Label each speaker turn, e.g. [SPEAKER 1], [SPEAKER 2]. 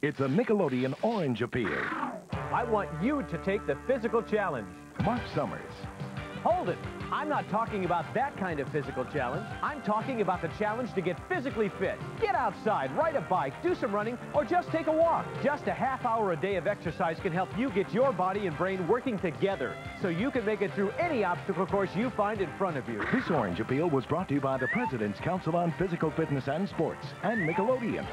[SPEAKER 1] It's a Nickelodeon Orange A Peel.
[SPEAKER 2] I want you to take the physical challenge.
[SPEAKER 1] Marc Summers.
[SPEAKER 2] Hold it. I'm not talking about that kind of physical challenge. I'm talking about the challenge to get physically fit. Get outside, ride a bike, do some running, or just take a walk. Just a half hour a day of exercise can help you get your body and brain working together so you can make it through any obstacle course you find in front of you.
[SPEAKER 1] This Orange A Peel was brought to you by the President's Council on Physical Fitness and Sports and Nickelodeon.